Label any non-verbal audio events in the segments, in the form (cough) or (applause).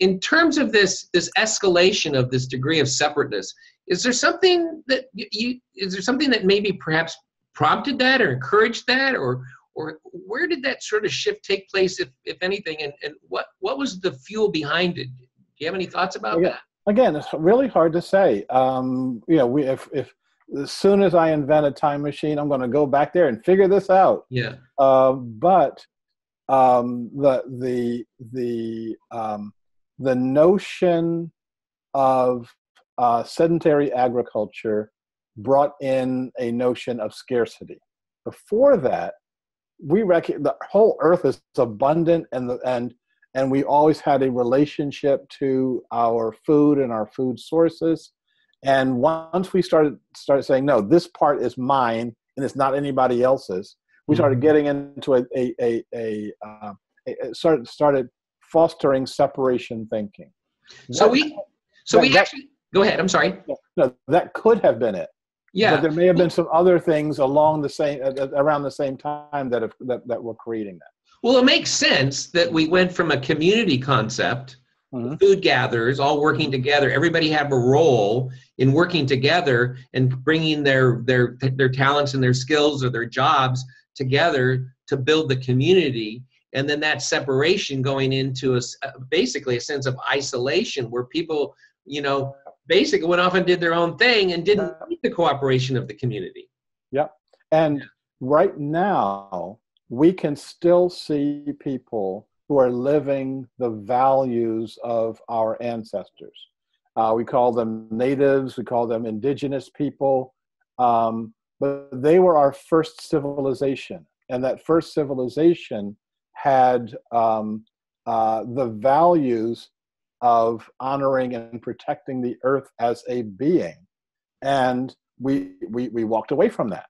in terms of this this escalation of this degree of separateness, is there something that you is there something that maybe perhaps prompted that or encouraged that? Or or where did that sort of shift take place if if anything? And, and what what was the fuel behind it? Do you have any thoughts about again, that? again it's really hard to say. Um you know we if if as soon as i invent a time machine i'm going to go back there and figure this out. Yeah. Uh, but um the the the um the notion of uh, sedentary agriculture brought in a notion of scarcity. Before that, we reckon the whole earth is abundant and the, and and we always had a relationship to our food and our food sources. And once we started started saying, no, this part is mine and it's not anybody else's, we started mm-hmm. getting into a a a, a, uh, a started started fostering separation thinking. So that, we so that, we actually go ahead. I'm sorry. No, that could have been it. Yeah, but there may have been some other things along the same around the same time that have, that that were creating that. Well, it makes sense that we went from a community concept, mm-hmm. food gatherers all working together. Everybody have a role in working together and bringing their their their talents and their skills or their jobs together to build the community and then that separation going into a, basically a sense of isolation where people you know basically went off and did their own thing and didn't need the cooperation of the community. Yep. And right now we can still see people who are living the values of our ancestors. Uh, we call them natives. We call them indigenous people. Um, but they were our first civilization. And that first civilization had um, uh, the values of honoring and protecting the earth as a being. And we, we, we walked away from that,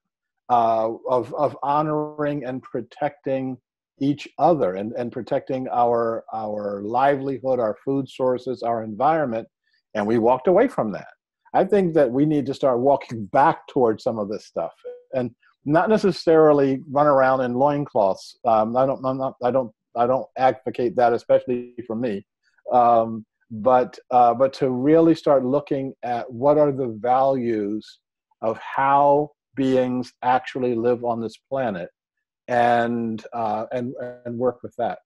uh, of, of honoring and protecting each other and, and protecting our, our livelihood, our food sources, our environment. And we walked away from that. I think that we need to start walking (laughs) back towards some of this stuff. And not necessarily run around in loincloths. Um, I don't, I'm not, I don't, I don't advocate that, especially for me. Um, but, uh, but to really start looking at what are the values of how beings actually live on this planet, and uh, and and work with that.